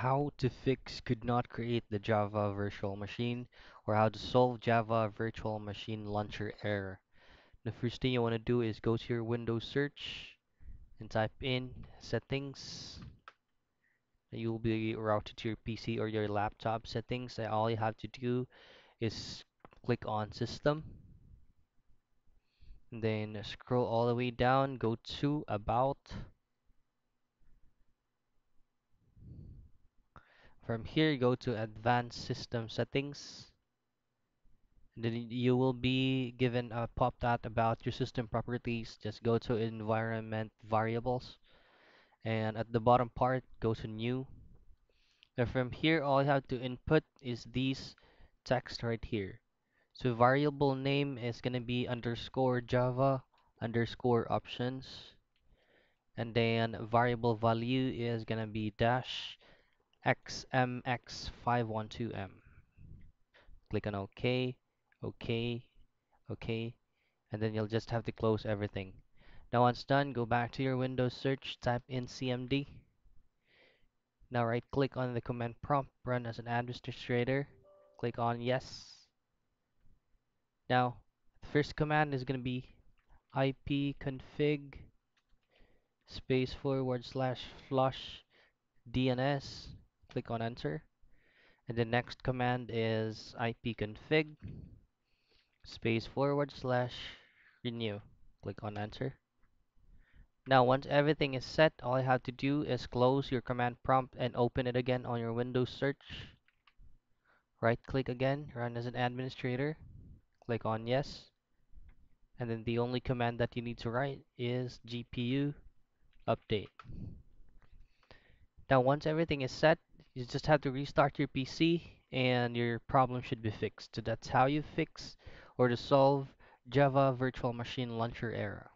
how to fix could not create the Java virtual machine or how to solve Java virtual machine launcher error. The first thing you want to do is go to your Windows search and type in settings. You'll be routed to your PC or your laptop settings. And all you have to do is click on system. And then scroll all the way down, go to about. From here, go to advanced system settings. Then you will be given a pop out about your system properties. Just go to environment variables. And at the bottom part, go to new. And from here, all you have to input is these text right here. So variable name is gonna be underscore Java underscore options. And then variable value is gonna be dash xmx512m. Click on OK, OK, OK, and then you'll just have to close everything. Now once done, go back to your Windows search, type in CMD. Now right click on the command prompt, run as an administrator, click on yes. Now the first command is going to be ipconfig space forward slash flush DNS, click on enter. And the next command is ipconfig space forward slash renew, click on enter. Now once everything is set, all I have to do is close your command prompt and open it again on your Windows search. Right click again, run as an administrator, click on yes. And then the only command that you need to write is GPU update. Now once everything is set, you just have to restart your PC and your problem should be fixed. So that's how you fix or to solve Java Virtual Machine Launcher error.